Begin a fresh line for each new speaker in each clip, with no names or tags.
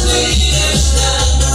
надежда.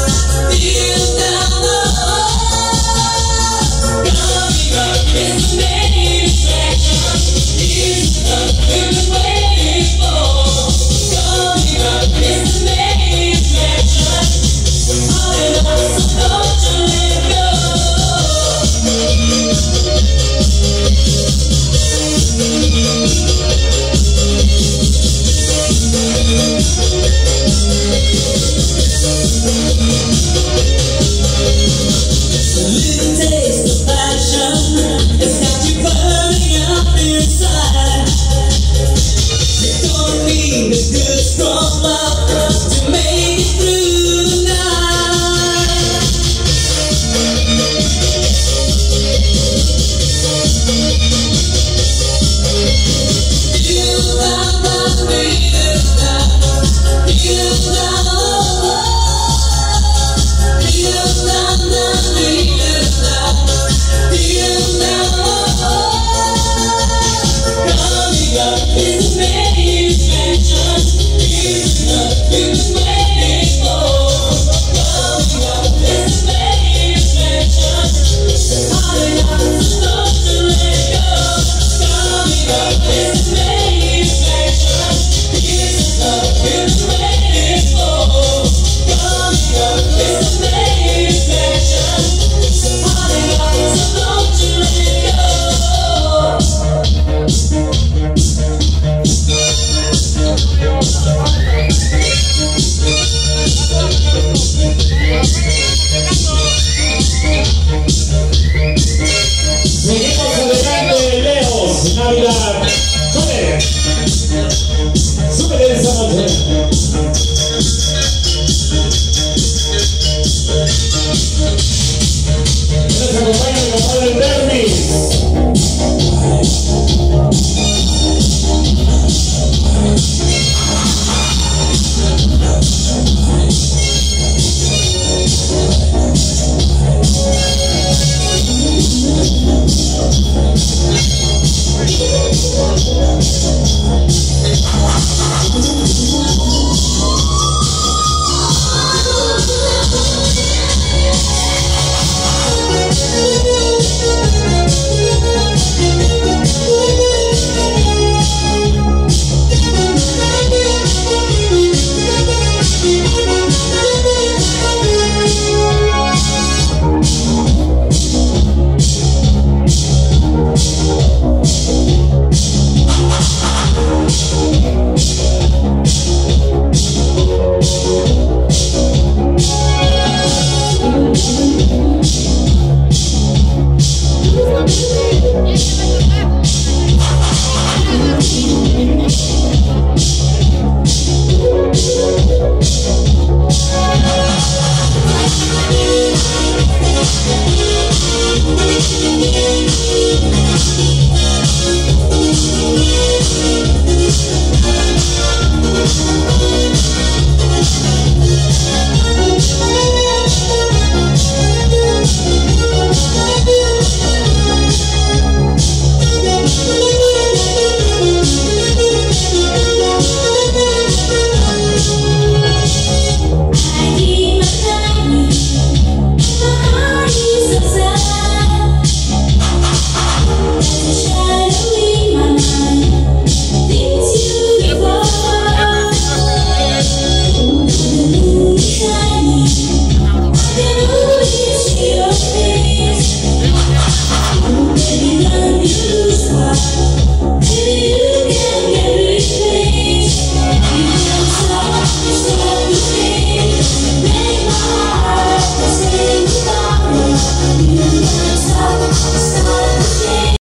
You love.
Seguimos adelante, Leos, Navidad. Súbele. Súbele esa noche. Nos acompaña you.